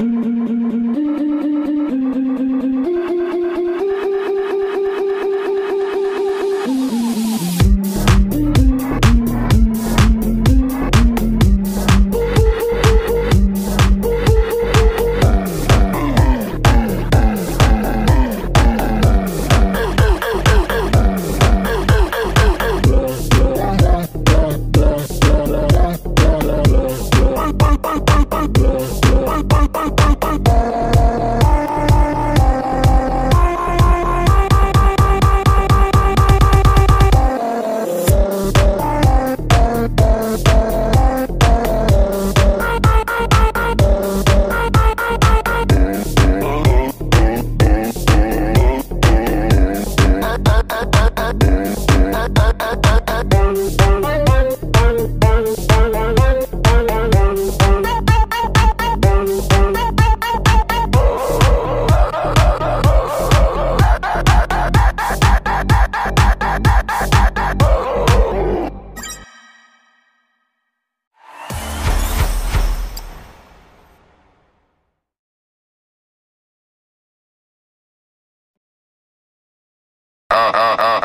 Mm-hmm. ah, ah, ah.